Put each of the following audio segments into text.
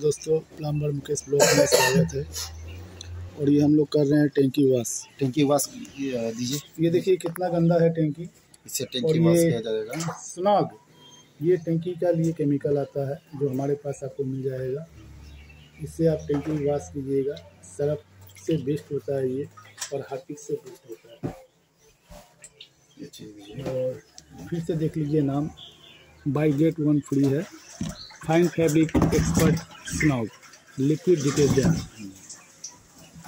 दोस्तों plumber Mukesh block में स्वागत है। और ये हम लोग कर रहे हैं टैंकी वाश। टैंकी वाश दीजिए। ये देखिए कितना गंदा है टैंकी। इससे टैंकी वाश किया जाएगा। स्नॉग ये टैंकी का लिए केमिकल आता है जो हमारे पास आपको मिल जाएगा। इससे आप टैंकी वाश कीजिएगा। सर्फ से बेस्ट होता है ये और हार्पिक से बेस्ट होता है। ये और फिर से देख लीजिए नाम। बाई गेट वन फ्री है। Fine fabric expert snug liquid detergent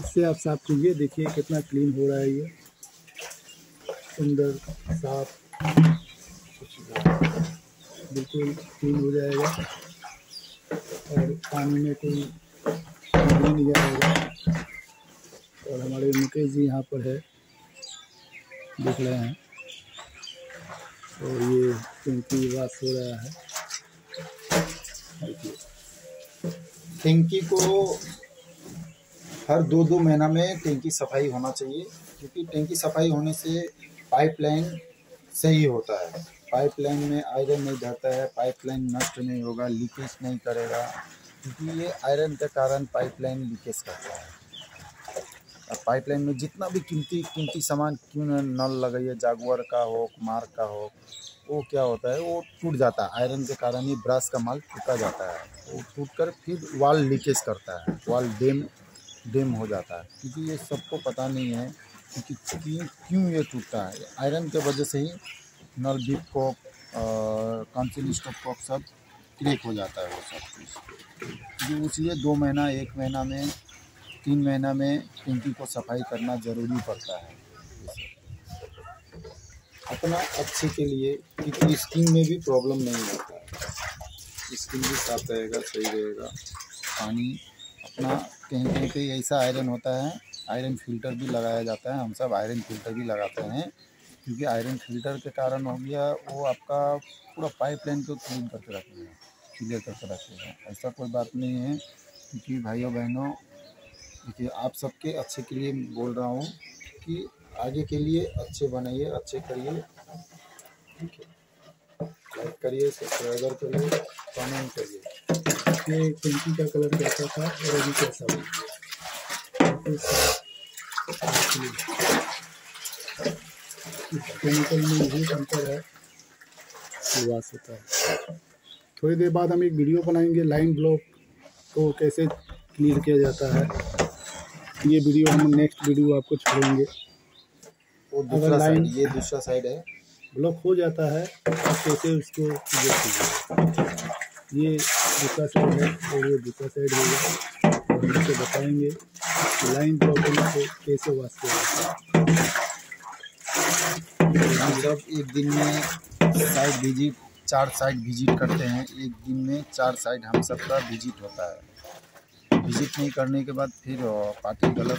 इससे आप साफ़ कीजिए, देखिए कितना क्लीन हो रहा है ये। सुंदर, साफ़। बिल्कुल क्लीन हो जाएगा। और पानी में कोई नहीं आएगा और हमारे मुकेश जी यहाँ पर है, देख रहे हैं। और ये टैंकी वाश हो रहा है। टैंकी को हर दो दो महीना में टैंकी सफ़ाई होना चाहिए, क्योंकि टैंकी सफ़ाई होने से पाइपलाइन सही होता है। पाइपलाइन में आयरन नहीं जाता है, पाइपलाइन नष्ट नहीं होगा, लीकेज नहीं करेगा, क्योंकि ये आयरन के कारण पाइपलाइन लीकेज करता है। और पाइपलाइन में जितना भी कीमती कीमती सामान क्यों नल लगाइए जागुआर का हो, कुमार का हो वो क्या होता है, वो टूट जाता है। आयरन के कारण ही ब्रश का माल टूटा जाता है। वो टूट कर फिर वाल लीकेज करता है, वाल डेम डेम हो जाता है। क्योंकि ये सबको पता नहीं है क्योंकि क्यों ये टूटता है। आयरन के वजह से ही नल bib cock concealed stop cock सब क्रेक हो जाता है वो सब चीज़। जो इसलिए दो महीना, एक महीना में, तीन महीना में टंकी को सफ़ाई करना ज़रूरी पड़ता है। अपना अच्छे के लिए क्योंकि स्किन में भी प्रॉब्लम नहीं होता है। स्किन भी साफ़ रहेगा, सही रहेगा। पानी अपना कहीं कहीं कहीं ऐसा आयरन होता है आयरन फ़िल्टर भी लगाया जाता है। हम सब आयरन फ़िल्टर भी लगाते हैं, क्योंकि आयरन फ़िल्टर के कारण हो गया, वो आपका पूरा पाइपलाइन को क्लीन करके रखते हैं क्लियर करके रखते हैं। ऐसा कोई बात नहीं है, क्योंकि भाइयों बहनों, देखिए, आप सबके अच्छे के लिए बोल रहा हूँ कि आगे के लिए अच्छे बनाइए, अच्छे करिए। ठीक है। लाइक करिए सब्सक्राइबर करिए कमेंट करिए। ये टैंकी का कलर कैसा था और अभी कैसा हो। इस केमिकल में यही अंतर है। वाश होता है थोड़ी देर बाद हम एक वीडियो बनाएँगे लाइन ब्लॉक को कैसे क्लियर किया जाता है। ये वीडियो हम नेक्स्ट वीडियो आपको छोड़ेंगे। वो दूसरा साइड लाइन- ये दूसरा साइड है। ब्लॉक हो जाता है कैसे उसको ये दूसरा साइड है और ये दूसरा साइड होगा हम आपको बताएँगे लाइन होने से कैसे वाश किया एक दिन में साइड विज़िट चार साइड विज़िट करते हैं। एक दिन में चार साइड हम सबका विज़िट होता है। विज़िट नहीं करने के बाद फिर पार्टी गलत